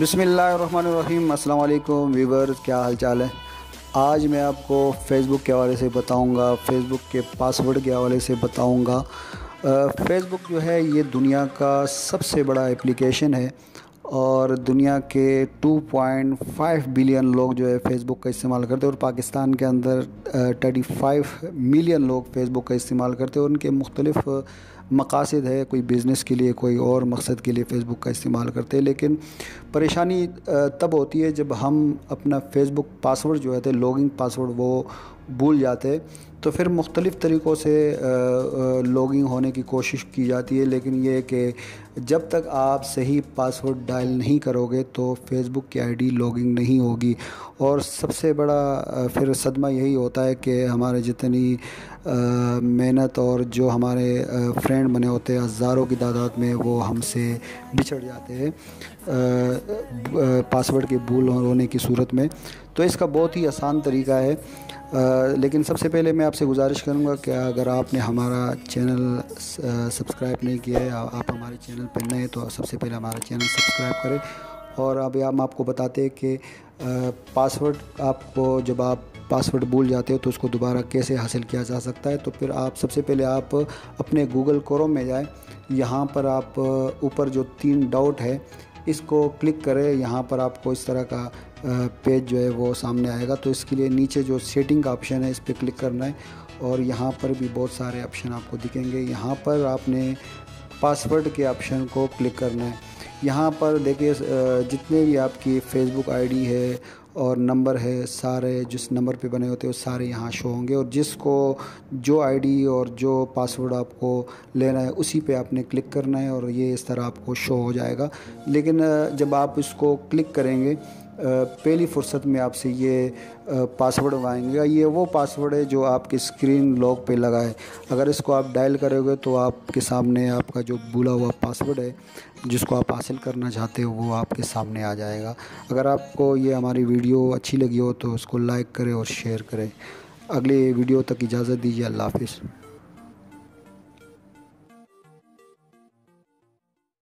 بسم اللہ الرحمن الرحیم، السلام علیکم ویورز، کیا حال چال ہے؟ آج میں آپ کو فیس بک کے حوالے سے بتاؤں گا، فیس بک کے پاسورڈ کے حوالے سے بتاؤں گا۔ فیس بک جو ہے، یہ دنیا کا سب سے بڑا اپلیکیشن ہے اور دنیا کے ٹو پوائنٹ فائیو بلین لوگ جو ہے فیس بک کا استعمال کرتے ہیں اور پاکستان کے اندر تھرٹی فائیو ملین لوگ فیس بک کا استعمال کرتے ہیں اور ان کے مختلف مقاصد ہے، کوئی بزنس کے لیے، کوئی اور مقصد کے لیے فیس بک کا استعمال کرتے ہیں، لیکن پریشانی تب ہوتی ہے جب ہم اپنا فیس بک پاسورڈ جو ہے لاگنگ پاسورڈ وہ بھول جاتے تو پھر مختلف طریقوں سے لاگنگ ہونے کی کوشش کی جاتی ہے، لیکن یہ کہ جب تک آپ صحیح پاسورڈ ڈائل نہیں کرو گے، تو فیس بک کی آئی ڈی لاگنگ نہیں ہوگی۔ اور سب سے بڑا پھر صدمہ یہی ہوتا ہے کہ ہمارے جتنی محنت اور جو ہمارے فرینڈ بنے ہوتے ہیں ہزاروں کی تعداد میں وہ ہم سے بچھڑ جاتے ہیں پاسورڈ کے بھول ہونے کی صورت میں۔ تو اس کا بہت ہی آسان طریقہ ہے۔ لیکن سب سے پہلے میں آپ سے گزارش کروں گا کہ اگر آپ نے ہمارا چینل سبسکرائب نہیں کیا ہے آپ ہمارے چینل پہ نئے تو سب سے پہلے ہمارا چینل سبسکرائب کریں۔ اور ابھی ہم آپ کو بتاتے کہ پاسورڈ آپ کو جب آپ پاسورڈ بھول جاتے ہو تو اس کو دوبارہ کیسے حاصل کیا جا سکتا ہے؟ تو پھر آپ سب سے پہلے آپ اپنے گوگل کروم میں جائیں۔ یہاں پر آپ اوپر جو تین ڈاؤٹ ہے، اس کو کلک کریں۔ یہاں پر آپ کو اس طرح کا پیج جو ہے وہ سامنے آئے گا۔ تو اس کے لیے نیچے جو سیٹنگ کا آپشن ہے، اس پہ کلک کرنا ہے۔ اور یہاں پر بھی بہت سارے آپشن آپ کو دکھیں گے۔ یہاں پر آپ نے پاسورڈ کے آپشن کو کلک کرنا ہے۔ یہاں پر دیکھیے جتنے بھی آپ کی فیس بک آئی ڈی ہے اور نمبر ہے، سارے جس نمبر پہ بنے ہوتے ہیں، وہ سارے یہاں شو ہوں گے اور جس کو جو آئی ڈی اور جو پاسورڈ آپ کو لینا ہے، اسی پہ آپ نے کلک کرنا ہے اور یہ اس طرح آپ کو شو ہو جائے گا۔ لیکن جب آپ اس کو کلک کریں گے پہلی فرصت میں آپ سے یہ پاسورڈ مانگے گا یہ وہ پاسورڈ ہے جو آپ کے اسکرین لاک پہ لگا ہے۔ اگر اس کو آپ ڈائل کرے گے تو آپ کے سامنے آپ کا جو بھولا ہوا پاسورڈ ہے، جس کو آپ حاصل کرنا چاہتے ہو، وہ آپ کے سامنے آ جائے گا۔ اگر آپ کو یہ ہماری ویڈیو اچھی لگی ہو تو اس کو لائک کرے اور شیئر کرے اگلے ویڈیو تک اجازت دیجیے۔ اللہ حافظ۔